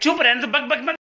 चुप रहने तो बक बक बक।